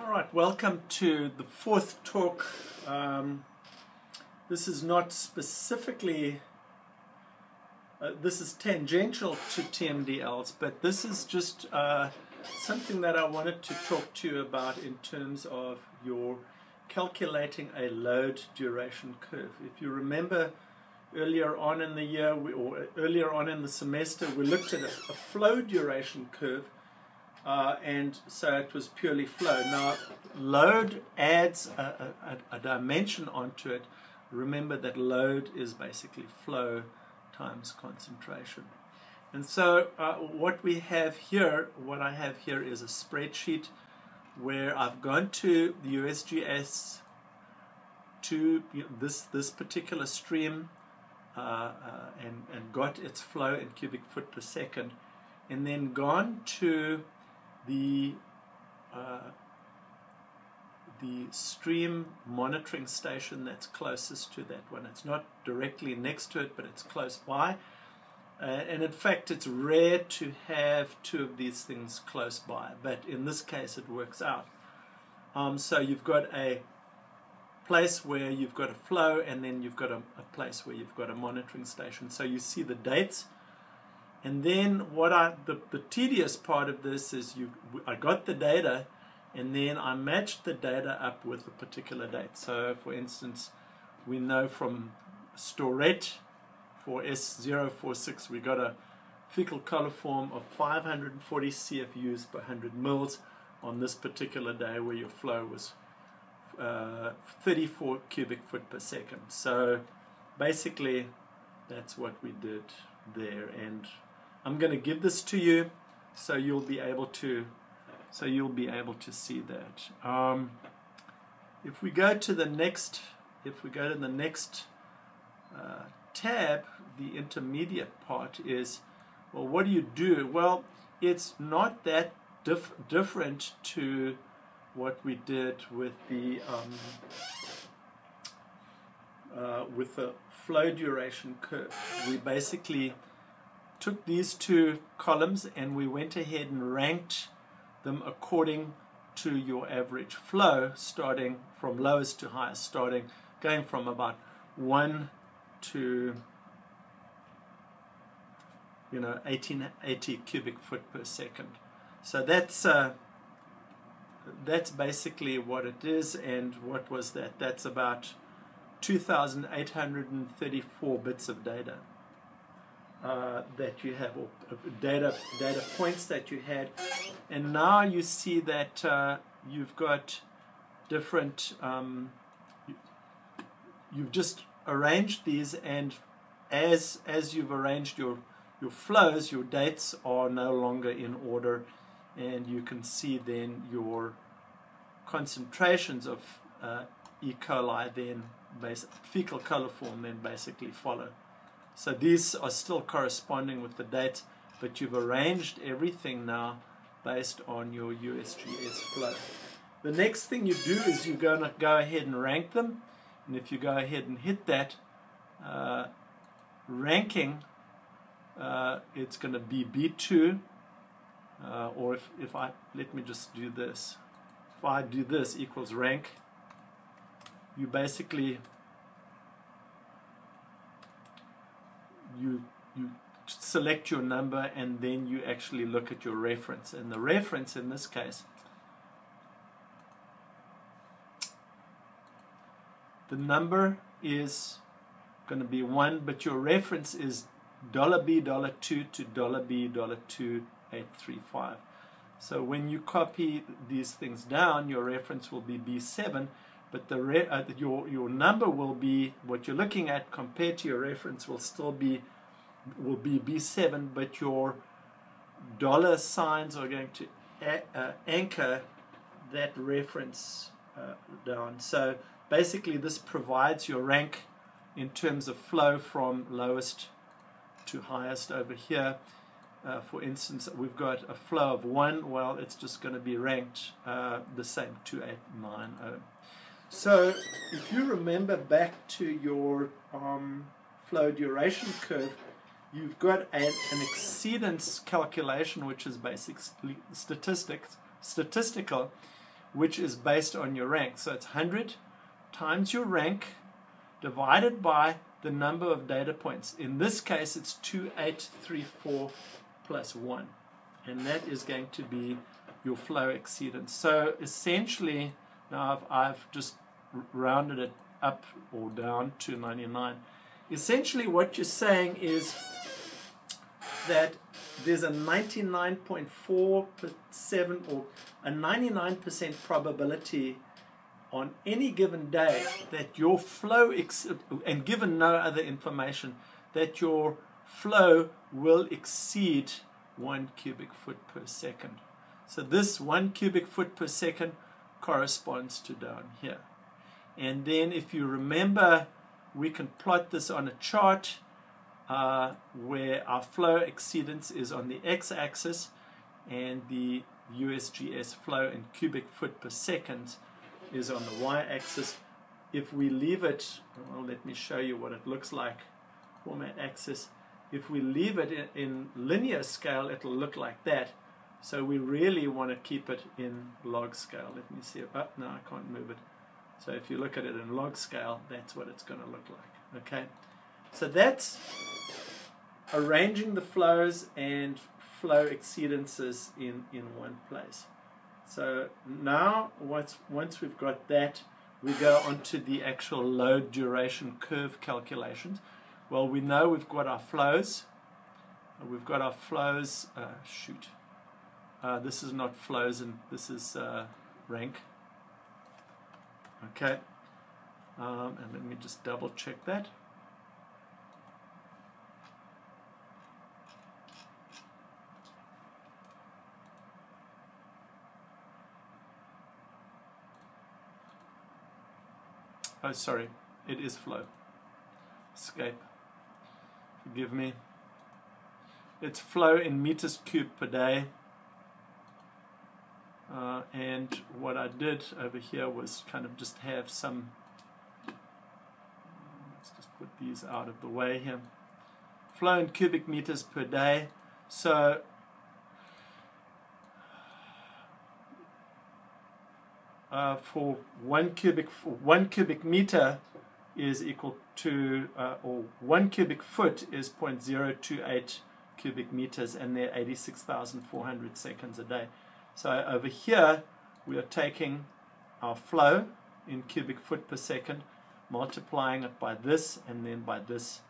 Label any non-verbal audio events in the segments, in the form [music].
All right, welcome to the fourth talk. Um, this is not specifically, uh, this is tangential to TMDLs, but this is just uh, something that I wanted to talk to you about in terms of your calculating a load duration curve. If you remember earlier on in the year or earlier on in the semester, we looked at a, a flow duration curve uh, and so it was purely flow. Now, load adds a, a, a, dimension onto it. Remember that load is basically flow times concentration. And so uh, what we have here, what I have here is a spreadsheet where I've gone to the USGS to you know, this, this particular stream uh, uh, and, and got its flow in cubic foot per second and then gone to the uh, the stream monitoring station that's closest to that one. It's not directly next to it, but it's close by. Uh, and in fact, it's rare to have two of these things close by, but in this case, it works out. Um, so you've got a place where you've got a flow, and then you've got a, a place where you've got a monitoring station. So you see the dates and then what I the, the tedious part of this is you I got the data and then I matched the data up with a particular date. So for instance, we know from STORET for S046 we got a fecal coliform of 540 CFUs per 100 mils on this particular day where your flow was uh, 34 cubic foot per second. So basically that's what we did there and I'm going to give this to you so you'll be able to so you'll be able to see that. Um, if we go to the next if we go to the next uh, tab, the intermediate part is well what do you do? Well it's not that dif different to what we did with the um, uh, with the flow duration curve. We basically took these two columns and we went ahead and ranked them according to your average flow, starting from lowest to highest, starting going from about 1 to you know 1880 cubic foot per second. So that's uh, that's basically what it is and what was that? That's about 2,834 bits of data uh, that you have, or data data points that you had, and now you see that uh, you've got different. Um, you've just arranged these, and as as you've arranged your your flows, your dates are no longer in order, and you can see then your concentrations of uh, E. coli then fecal coliform then basically follow. So these are still corresponding with the date, but you've arranged everything now based on your USGS flow. The next thing you do is you're going to go ahead and rank them. And if you go ahead and hit that uh, ranking, uh, it's going to be B2. Uh, or if, if I, let me just do this. If I do this equals rank, you basically you you select your number and then you actually look at your reference. And the reference in this case the number is going to be 1 but your reference is dollar $B dollar 2 to dollar $B dollar 2 835 so when you copy these things down your reference will be B7 but the re uh, your your number will be what you're looking at compared to your reference will still be will be B7 but your dollar signs are going to uh, anchor that reference uh, down. So basically this provides your rank in terms of flow from lowest to highest over here. Uh, for instance we've got a flow of 1 well it's just going to be ranked uh, the same 2890 so if you remember back to your um, flow duration curve, you've got an, an exceedance calculation, which is basic statistics, statistical, which is based on your rank. So it's 100 times your rank divided by the number of data points. In this case, it's 2834 plus 1. And that is going to be your flow exceedance. So essentially, now I've, I've just rounded it up or down to 99. Essentially, what you're saying is that there's a 99.47 or a 99% probability on any given day that your flow, and given no other information, that your flow will exceed one cubic foot per second. So this one cubic foot per second corresponds to down here. And then if you remember, we can plot this on a chart uh, where our flow exceedance is on the x-axis and the USGS flow in cubic foot per second is on the y-axis. If we leave it, well, let me show you what it looks like, format axis. If we leave it in, in linear scale, it'll look like that. So we really want to keep it in log scale. Let me see. Oh, no, I can't move it. So if you look at it in log scale, that's what it's going to look like. Okay. So that's arranging the flows and flow exceedances in, in one place. So now once, once we've got that, we go on to the actual load duration curve calculations. Well, we know we've got our flows. We've got our flows, uh, shoot. Uh, this is not flows and this is uh, rank. Okay. Um, and let me just double check that. Oh, sorry. It is flow. Escape. Forgive me. It's flow in meters cubed per day. Uh, and what I did over here was kind of just have some, let's just put these out of the way here. Flow in cubic meters per day. So uh, for one cubic one cubic meter is equal to uh, or one cubic foot is 0.028 cubic meters and they're 86,400 seconds a day. So over here we are taking our flow in cubic foot per second multiplying it by this and then by this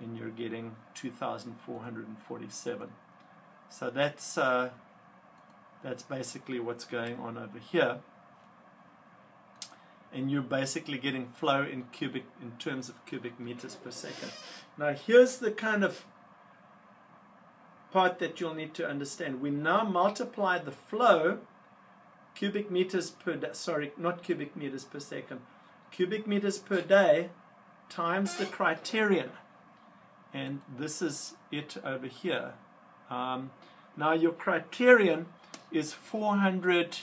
and you're getting 2,447. So that's uh, that's basically what's going on over here and you're basically getting flow in cubic in terms of cubic meters per second. Now here's the kind of part that you'll need to understand. We now multiply the flow cubic meters per day, sorry, not cubic meters per second, cubic meters per day times the criterion. And this is it over here. Um, now your criterion is 400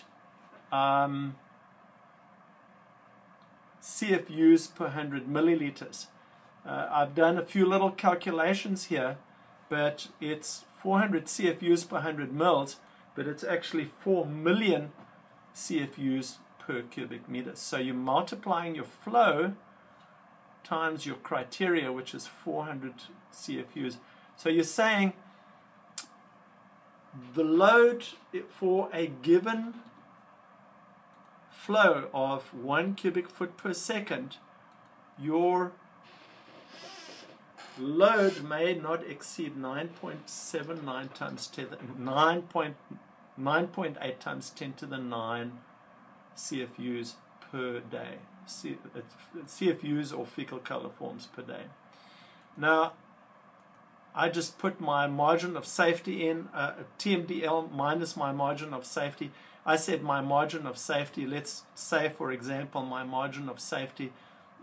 um, CFUs per 100 milliliters. Uh, I've done a few little calculations here, but it's 400 CFUs per 100 mils, but it's actually 4 million CFUs per cubic meter. So you're multiplying your flow times your criteria, which is 400 CFUs. So you're saying the load for a given flow of one cubic foot per second, your load may not exceed 9.79 times 10, 9.8 times 10 to the 9 CFUs per day. CFUs or fecal coliforms per day. Now, I just put my margin of safety in, uh, TMDL minus my margin of safety. I said my margin of safety, let's say for example, my margin of safety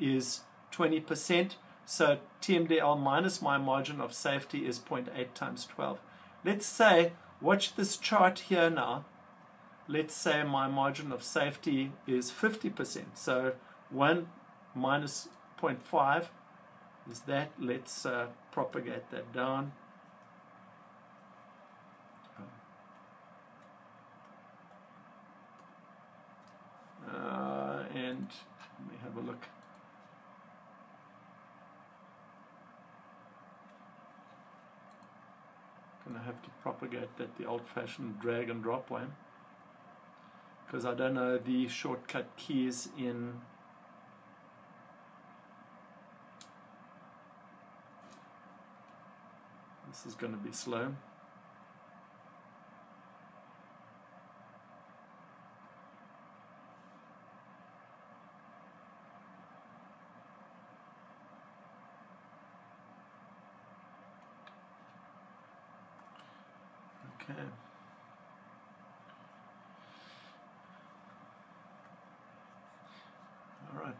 is 20%. So TMDL minus my margin of safety is 0.8 times 12. Let's say, watch this chart here now. Let's say my margin of safety is 50%. So 1 minus 0.5 is that. Let's uh, propagate that down. and let me have a look. Gonna have to propagate that the old-fashioned drag and drop way because I don't know the shortcut keys in this is going to be slow Okay. All right.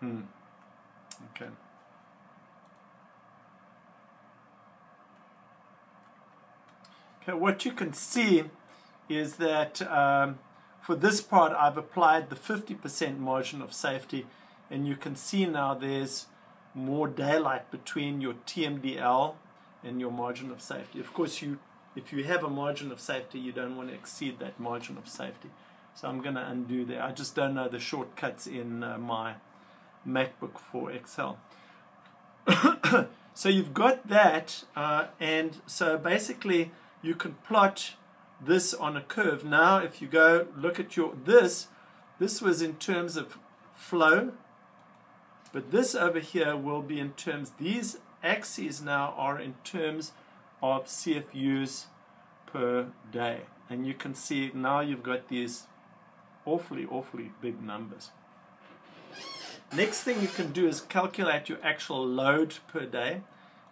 Hmm. Hmm. Okay. Okay, what you can see is that um, for this part, I've applied the 50% margin of safety, and you can see now there's more daylight between your TMDL and your margin of safety. Of course, you if you have a margin of safety, you don't want to exceed that margin of safety. So I'm going to undo there. I just don't know the shortcuts in uh, my MacBook for Excel. [coughs] so you've got that, uh, and so basically you can plot this on a curve. Now, if you go look at your this, this was in terms of flow, but this over here will be in terms, these axes now are in terms of CFUs per day. And you can see now you've got these awfully, awfully big numbers. Next thing you can do is calculate your actual load per day.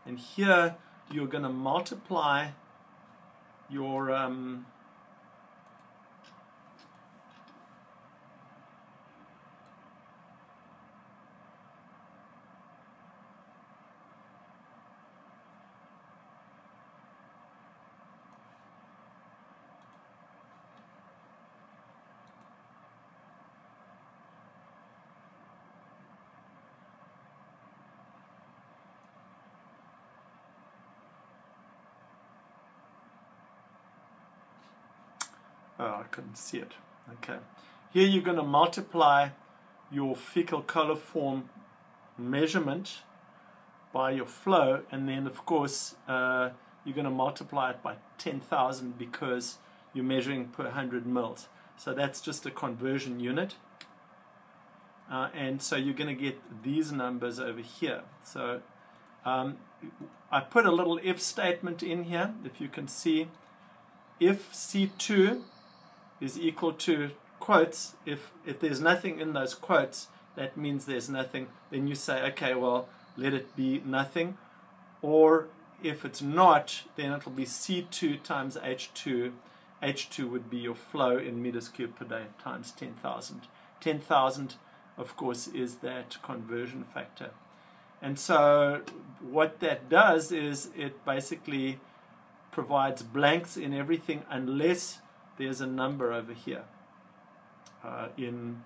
And here you're going to multiply your um, Oh, I couldn't see it. Okay. Here you're going to multiply your fecal coliform measurement by your flow, and then, of course, uh, you're going to multiply it by 10,000 because you're measuring per 100 mils. So that's just a conversion unit. Uh, and so you're going to get these numbers over here. So um, I put a little if statement in here, if you can see. If C2 is equal to quotes, if, if there's nothing in those quotes, that means there's nothing, then you say, okay, well, let it be nothing. Or if it's not, then it'll be C2 times H2. H2 would be your flow in meters cubed per day times 10,000. 10,000, of course, is that conversion factor. And so what that does is it basically provides blanks in everything unless there's a number over here uh, in,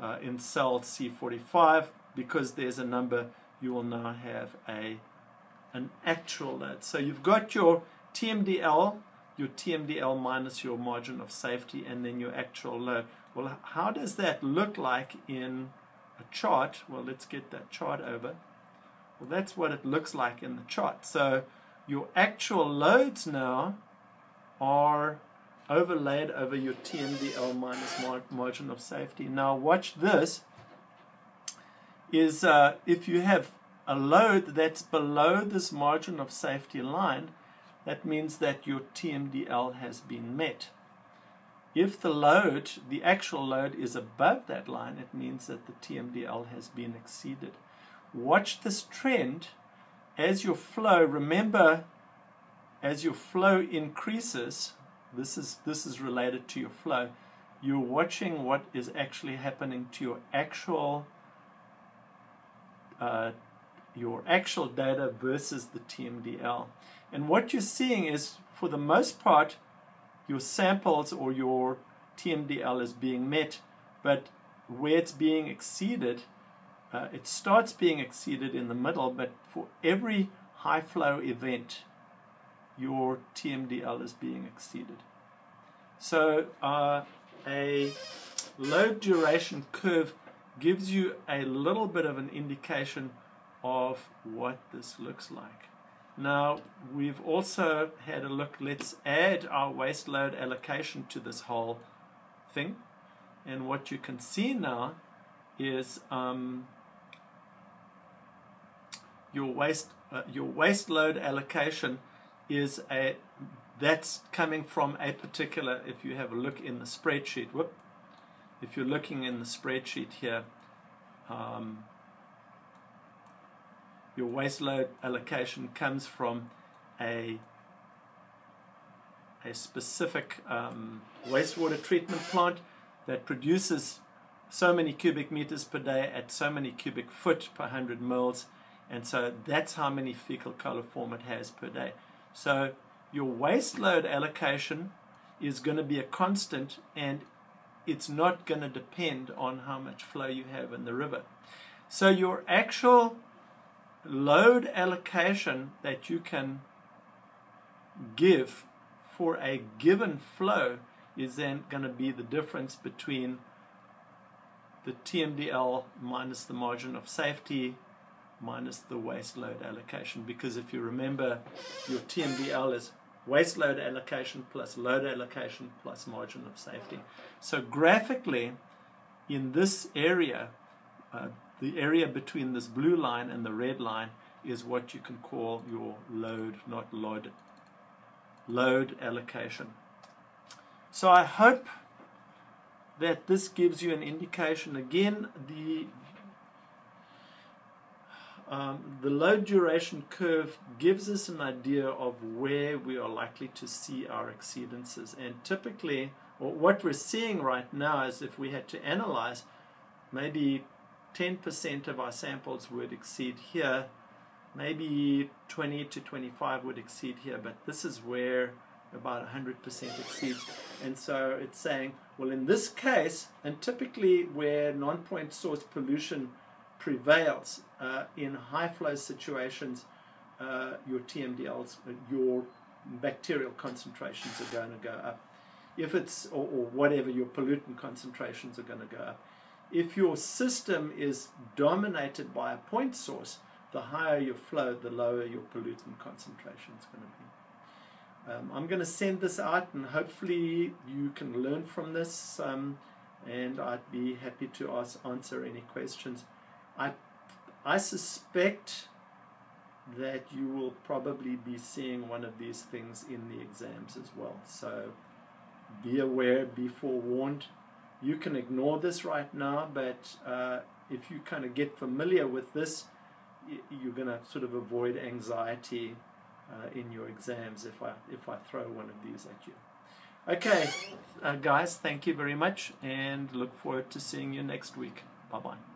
uh, in cell C45. Because there's a number, you will now have a, an actual load. So you've got your TMDL, your TMDL minus your margin of safety, and then your actual load. Well, how does that look like in a chart? Well, let's get that chart over. Well, that's what it looks like in the chart. So your actual loads now are overlaid over your TMDL minus margin of safety. Now watch this is uh, if you have a load that's below this margin of safety line, that means that your TMDL has been met. If the load, the actual load is above that line, it means that the TMDL has been exceeded. Watch this trend as your flow, remember, as your flow increases, this is this is related to your flow. You're watching what is actually happening to your actual uh, your actual data versus the TMDL and what you're seeing is for the most part your samples or your TMDL is being met. But where it's being exceeded uh, it starts being exceeded in the middle, but for every high flow event, your TMDL is being exceeded. So uh, a load duration curve gives you a little bit of an indication of what this looks like. Now we've also had a look, let's add our waste load allocation to this whole thing. And what you can see now is um, your waste uh, your waste load allocation is a that's coming from a particular if you have a look in the spreadsheet whoop if you're looking in the spreadsheet here um, your waste load allocation comes from a a specific um, wastewater treatment plant that produces so many cubic meters per day at so many cubic foot per 100 mils and so that's how many fecal coliform it has per day. So your waste load allocation is going to be a constant and it's not going to depend on how much flow you have in the river. So your actual load allocation that you can give for a given flow is then going to be the difference between the TMDL minus the margin of safety minus the waste load allocation because if you remember your TMDL is waste load allocation plus load allocation plus margin of safety. So graphically in this area uh, the area between this blue line and the red line is what you can call your load not load load allocation. So I hope that this gives you an indication again the um, the load duration curve gives us an idea of where we are likely to see our exceedances. And typically, what we're seeing right now is if we had to analyze, maybe 10% of our samples would exceed here, maybe 20 to 25 would exceed here, but this is where about 100% exceeds. And so it's saying, well, in this case, and typically where non-point source pollution prevails uh, in high flow situations, uh, your TMDLs, your bacterial concentrations are going to go up. If it's, or, or whatever, your pollutant concentrations are going to go up. If your system is dominated by a point source, the higher your flow, the lower your pollutant concentration is going to be. Um, I'm going to send this out and hopefully you can learn from this um, and I'd be happy to ask, answer any questions. I, I suspect that you will probably be seeing one of these things in the exams as well. So be aware, be forewarned. You can ignore this right now, but uh, if you kind of get familiar with this, you're going to sort of avoid anxiety uh, in your exams if I if I throw one of these at you. Okay, uh, guys, thank you very much, and look forward to seeing you next week. Bye bye.